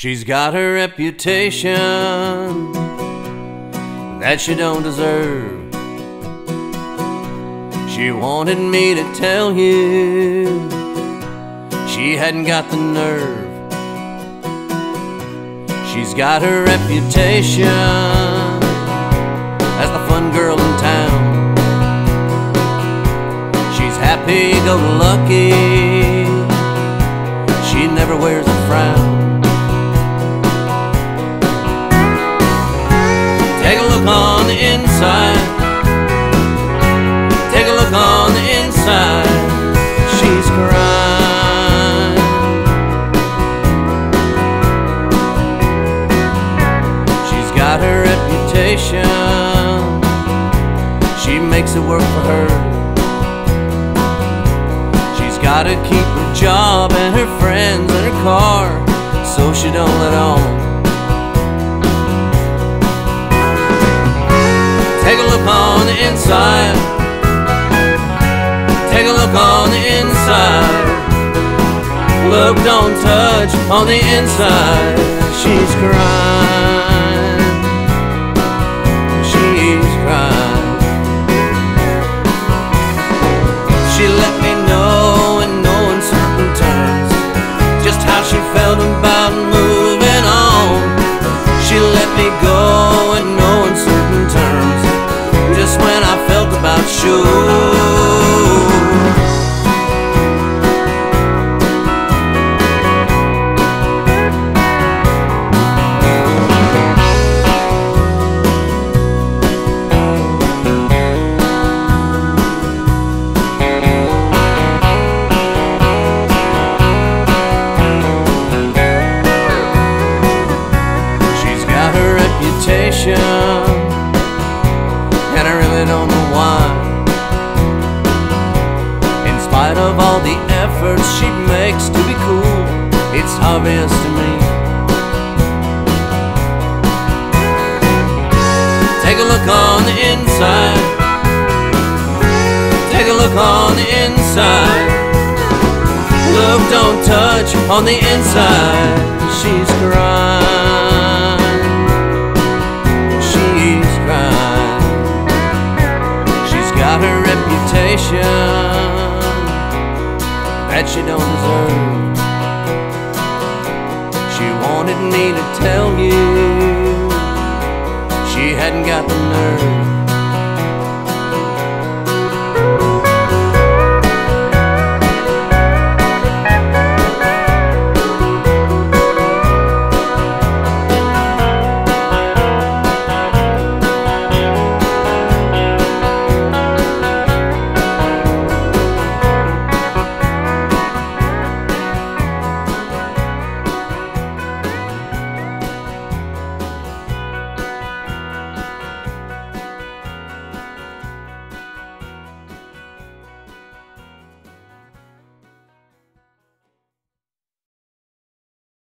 She's got a reputation that she don't deserve. She wanted me to tell you she hadn't got the nerve. She's got her reputation as the fun girl in town. She's happy go lucky. She never wears a frown. Reputation. She makes it work for her. She's gotta keep her job and her friends and her car so she don't let on. Take a look on the inside. Take a look on the inside. Look, don't touch on the inside. She's crying. Felt efforts she makes to be cool, it's obvious to me. Take a look on the inside. Take a look on the inside. Look, don't touch on the inside. She's crying. She's crying. She's got her reputation that she don't deserve. She wanted me to tell you she hadn't got the nerve.